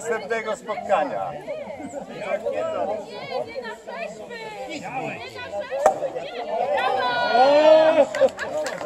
następnego spotkania. Nie, nie na sześć Nie na O!